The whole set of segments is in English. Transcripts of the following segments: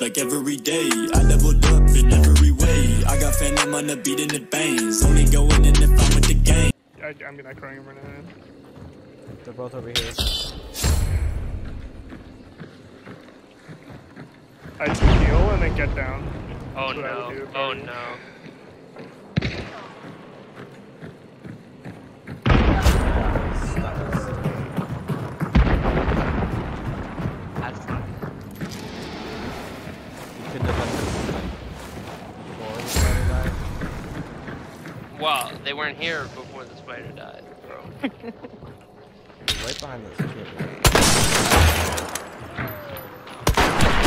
like every day. I leveled up in every way. I got phantom on the beat and the bangs. Only going in if I'm with the gang. I, I mean, I crying him right now. They're both over here. I heal and then get down. Oh That's what I would no. do Oh no. Well, they weren't here before the spider died, bro. Right behind this kid.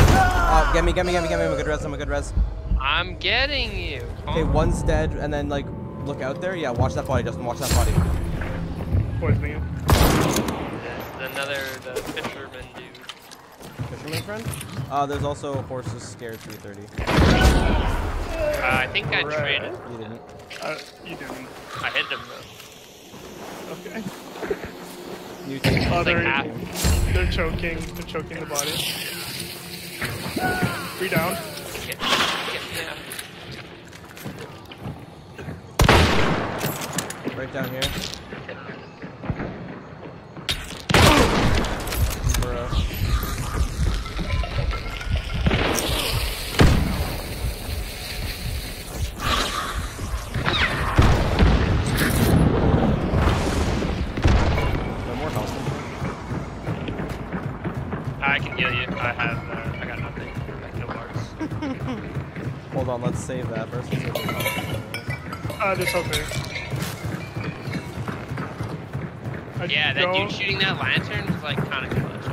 Oh, get me, get me, get me, get me. I'm a good res. I'm a good res. I'm getting you. Okay, one's dead, and then like look out there. Yeah, watch that body, Justin. Watch that body. Poisoning him. There's another the fisherman dude. Fisherman friend. Uh, there's also horses scared 330. Uh, I think I Right. traded. You didn't. Uh, you didn't. I hit them though. Okay. You take Oh, they're, half. they're choking. They're choking the body. Three down. Get, get me right down here. On, let's save that first. Let's save the health. Uh, this over. I Yeah, that don't- dude shooting that lantern was like kind of clutch.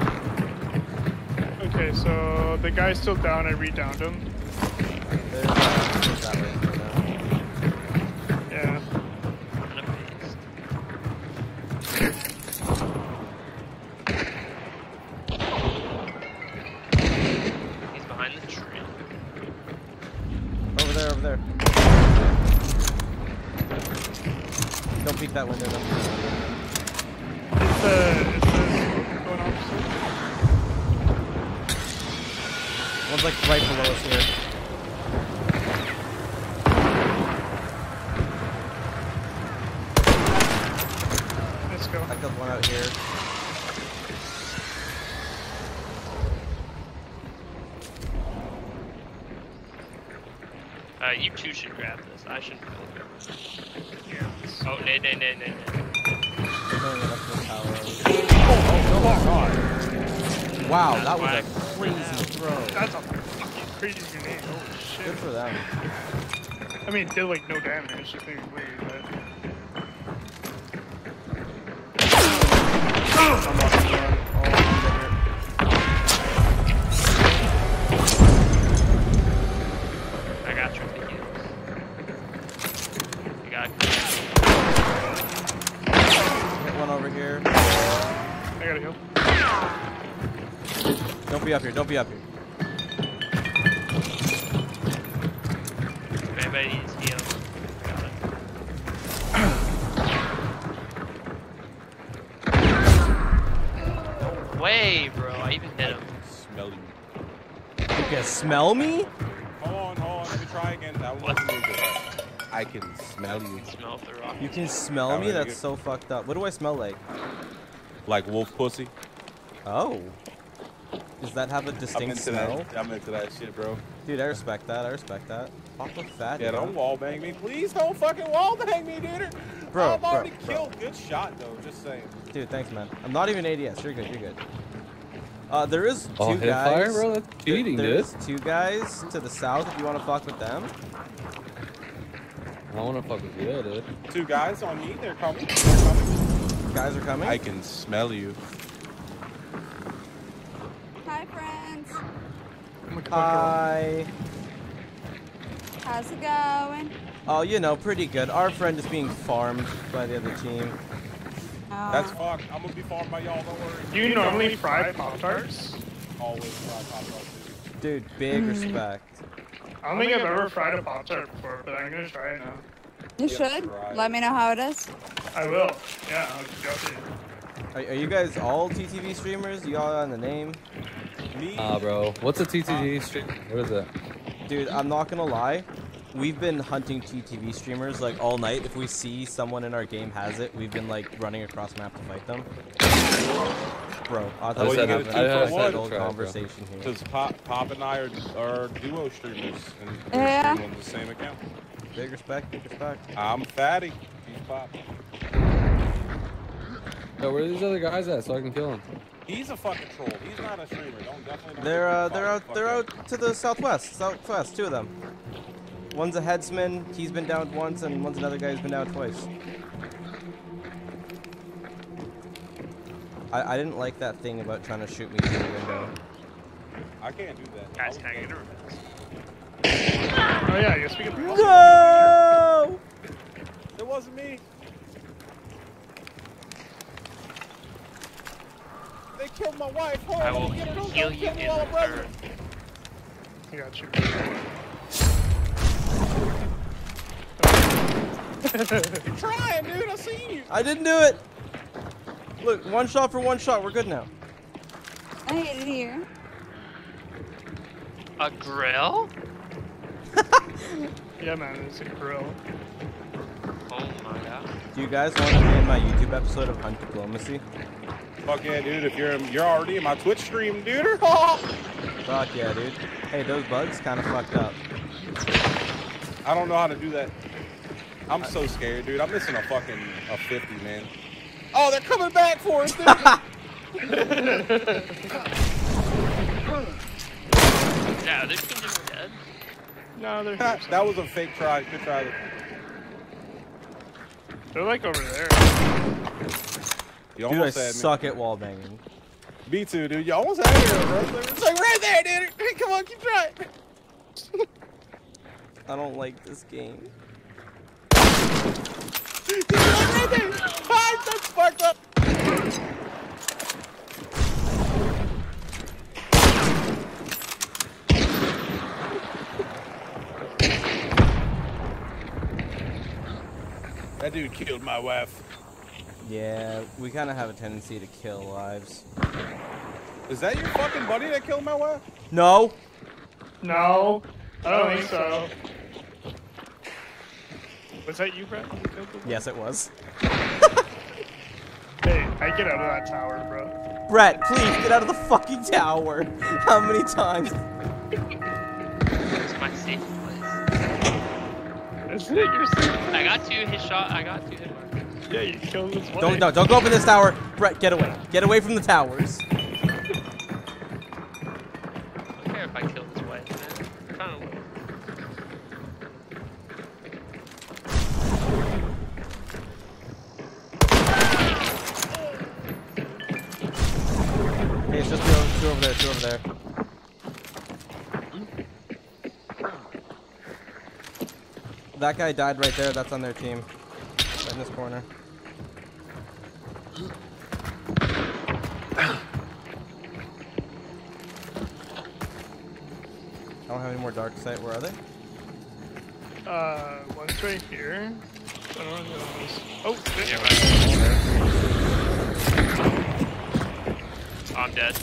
Okay, so the guy's still down. I re-downed him. There's, uh, there's that way for now. Yeah. He's behind the tree. Over there, over there. Don't peek that window. Don't peek that window. It's uh, it's the going opposite. One's like right below us here. Let's go. I killed one out here. You two should grab this. I shouldn't really grab this. Yeah. Oh, no, no, no, no, no. Going up to the tower. Oh, oh, god. Wow, That's that was whack. a crazy throw. That's a fucking crazy grenade. Holy Good shit. for them. I mean, it did like no damage. Just maybe weird, but. Oh, I'm gonna be up here. Don't be up here. If anybody needs heal, got it. No way, bro. I even hit him. Smell you. You can smell me? Hold on, hold on. Let me try again. That was What? really good. I can smell you. Smell the. You can smell That me? That's good. so fucked up. What do I smell like? Like wolf pussy. Oh. Does that have a I'm distinct into smell? that. I'm into that shit, bro. Dude, I respect that. I respect that. Pop a fat. Yeah, don't wall bang me. Please don't fucking wall bang me, dude. Bro, I've already bro. killed. Good shot, though. Just saying. Dude, thanks, man. I'm not even ADS. You're good. You're good. Uh, there is two Oh, guys. hipfire, bro? That's there- cheating, dude. There's two guys to the south if you want to fuck with them. I wanna fuck with you, dude. Two guys on me. They're coming. They're coming. Guys are coming. I can smell you. Hi, friends. I'm gonna Hi. How's it going? Oh, you know, pretty good. Our friend is being farmed by the other team. Oh. That's fucked. I'm gonna be farmed by y'all. Don't worry. Do you normally fry Pop Tarts? Always fry pop tarts. Dude, big Mm. respect. I don't think I've ever fried a Pop Tart before, but I'm gonna try it now. You Yeah, should. Let me know how it is. I will. Yeah, I'll go to you. Are, are you guys all TTV streamers? You all on the name? Me? Ah, bro. What's a TTG stream? What is it? Dude, I'm not gonna lie. We've been hunting TTV streamers like all night. If we see someone in our game has it, we've been like running across map to fight them. Bro, I I thought we you were having a a two for nice one. little Try it, bro. conversation here. Because Pop, Pop and I are, are duo streamers. And we're Yeah. streaming on the same account. Big respect, big respect. I'm Fatty. He's Pop. Yo, where are these other guys at so I can kill them? He's a fucking troll. He's not a streamer. Don't definitely not They're uh, they're out they're up. out to the southwest, southwest, two of them. One's a headsman, he's been down once, and one's another guy who's been down twice. I, I didn't like that thing about trying to shoot me through the window. I can't do that. Guys, I can I get a revenge? Oh yeah, I guess we can. No! It wasn't me. They killed my wife. Hold I will get her. Heal kill you me in while I'm return. I got you. You're trying, dude. I see you. I didn't do it! Look, one shot for one shot, we're good now. I hate it here. A grill? Yeah, man, it's a grill. Oh my god. Do you guys want to be in my YouTube episode of Hunt Diplomacy? Fuck yeah, dude. If you're you're already in my Twitch stream, dude. Fuck yeah, dude. Hey, those bugs kind of fucked up. I don't know how to do that. I'm so scared, dude. I'm missing a fucking a 50, man. Oh, they're coming back for us, dude. Yeah, they're just dead. No, they're that that was a fake try. Good try. They're like over there. You Dude, I almost had me. suck at wall banging. Me too, dude. You almost had me, bro. It's like right there, dude. Hey, come on, keep trying. I don't like this game. Dude, right there. Ah, that's fucked up. That dude killed my wife. Yeah, we kind of have a tendency to kill lives. Is that your fucking buddy that killed my wife? No! No, I don't think so. Was that you, Brett? You Yes, it was. Hey, I get out of that tower, bro. Brett, please get out of the fucking tower. How many times? It's my safe place. Isn't it your safe? I got two hit shot. I got two hit markers. Yeah, you killed this one. Don't no, don't go up in this tower. Brett, get away. Get away from the towers. I don't care if I kill this wife, man. I'm trying. Hey, it's just two, over- two over there, two over there. That guy died right there. That's on their team. Right in this corner. I don't have any more dark sight. Where are they? Uh, one's right here. I don't know where the other one is. Oh, there. Yeah, right. I'm dead.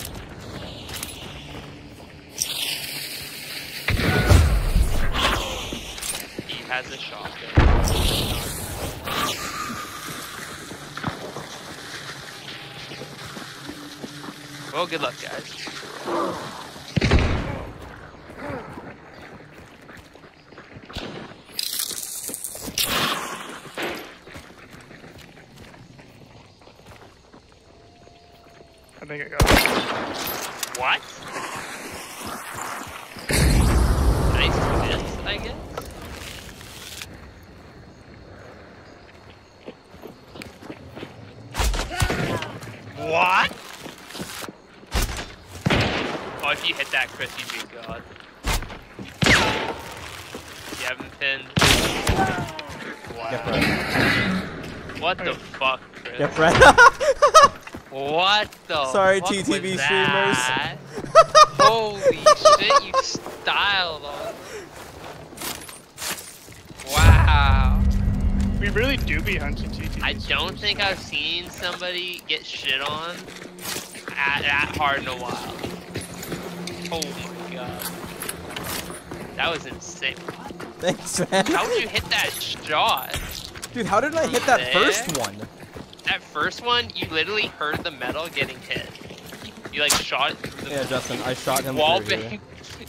He has a shotgun. Well, good luck, guys. I think I got it. What? Nice miss, I guess. What? Oh, if you hit that, Chris, you'd be god. You haven't pinned. Get Wow. Brett. What the fuck, Chris? Get Brett. What the Sorry, fuck TTV was streamers. that? Holy shit, you styled on. Wow. We really do be hunting TTV. I don't think I've seen somebody get shit on at that hard in a while. Oh my god. That was insane. Thanks, man. How did you hit that shot? Dude, how did I hit that There? first one? That first one, you literally heard the metal getting hit. You like shot it through the Yeah, Justin, I shot him wall through here. bang.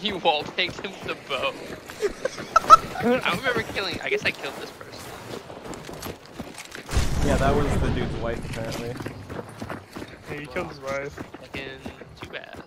you wall banged him with the bow. I remember killing. I guess I killed this person. Yeah, that was the dude's wife, apparently. Yeah, he killed his wife. Fucking too bad.